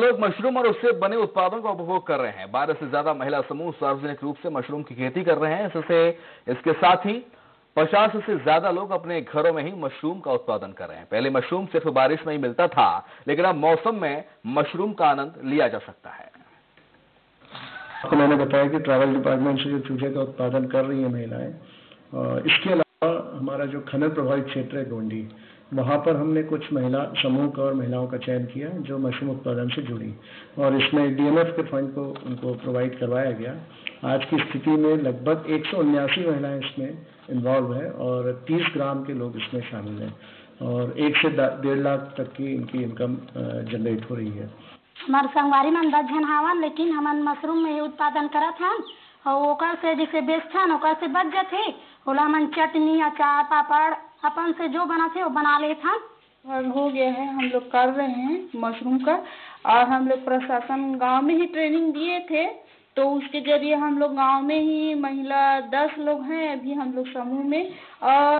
लोग मशरूम और उससे बने उत्पादों का उपभोग कर रहे हैं। बारह से ज़्यादा महिला समूह सार्वजनिक रूप से मशरूम की खेती कर रहे हैं। इससे, इसके साथ ही पचास से ज़्यादा लोग अपने घरों में ही मशरूम का उत्पादन कर रहे हैं। पहले मशरूम सिर्फ़ बारिश में ही मिलता था, लेकिन अब मौसम में मशरूम का आनंद लिया जा सकता है। आपको मैंने बताया कि ट्रैवल डिपार्टमेंट से जो चूजे का उत्पादन कर रही है महिलाएँ इसके अलावा हमारा जो खनन प्रभावित क्षेत्र है गोंडी वहाँ पर हमने कुछ महिला, समूह का और महिलाओं का चयन किया जो मशरूम उत्पादन से जुड़ी। और इसमें डीएमएफ के फंड को, उनको प्रोवाइड करवाया गया। आज की स्थिति में लगभग एक महिलाएँ इसमें इन्वॉल्व है और 30 ग्राम के लोग इसमें शामिल हैं। और एक से डेढ़ लाख तक की इनकी इनकम जनरेट हो रही है। हमारे संगवारी में दस जन हवन लेकिन हम मशरूम में उत्पादन करत हन और ओकर से जैसे बेचथन से बच जाते ओला मन चटनी, अचार, पापड़ अपन से जो बना थे वो बना ले था। और हो गया है, हम लोग कर रहे हैं मशरूम का। और हम लोग प्रशासन गाँव में ही ट्रेनिंग दिए थे तो उसके ज़रिए हम लोग गाँव में ही महिला दस लोग हैं, अभी हम लोग समूह में। और